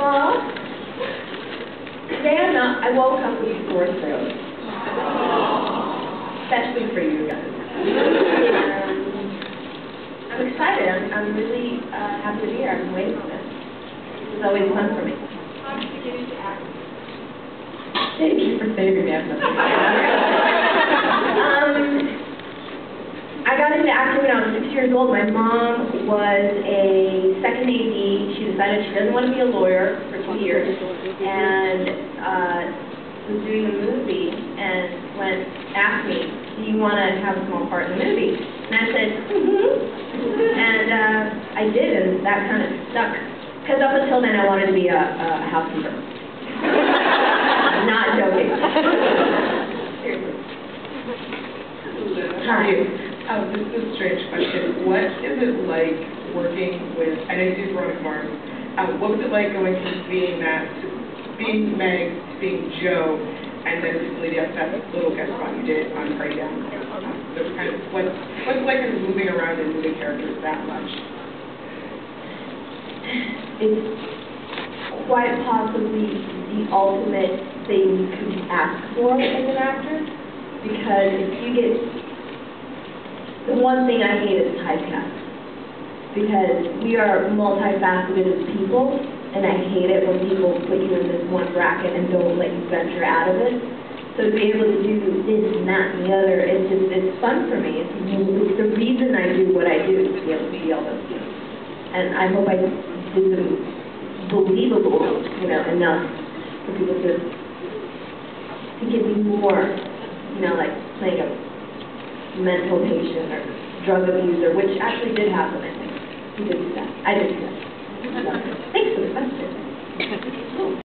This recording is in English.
Well, today I'm not, I woke up with sore throat. Especially for you guys. Um, I'm excited. I'm, I'm really uh, happy to be here. Been waiting for this. It's always fun for me. Thank you for saving me. Um, I got into acting when I was six years old. My mom was a second AD. She decided she doesn't want to be a lawyer for two years, and uh, was doing a movie and went asked me, "Do you want to have a small part in the movie?" And I said, "Mm-hmm," and uh, I did, and that kind of stuck. Because up until then, I wanted to be a, a housekeeper. Not joking. Seriously. How? Oh, this is a strange question. What is it like working with, I know you do Veronica Mars, um, what was it like going from being that, to being Meg, to being Jo, and then recently the that little guest spot you did on Party Down? Um, So kind of, what, what's like moving around and moving characters that much? It's quite possibly the ultimate thing you could ask for as an actor, because if you get, the one thing I hate is typecast, because we are multifaceted as people, and I hate it when people put you in this one bracket and don't let you venture out of it. So to be able to do this and that and the other, it's just, it's fun for me. It's, it's the reason I do what I do, to be able to be all those things. And I hope I did them believable, you know, enough for people to, to give me more, you know, like playing a mental patient or drug abuser, which actually did happen, I think. He did do that. I did do that.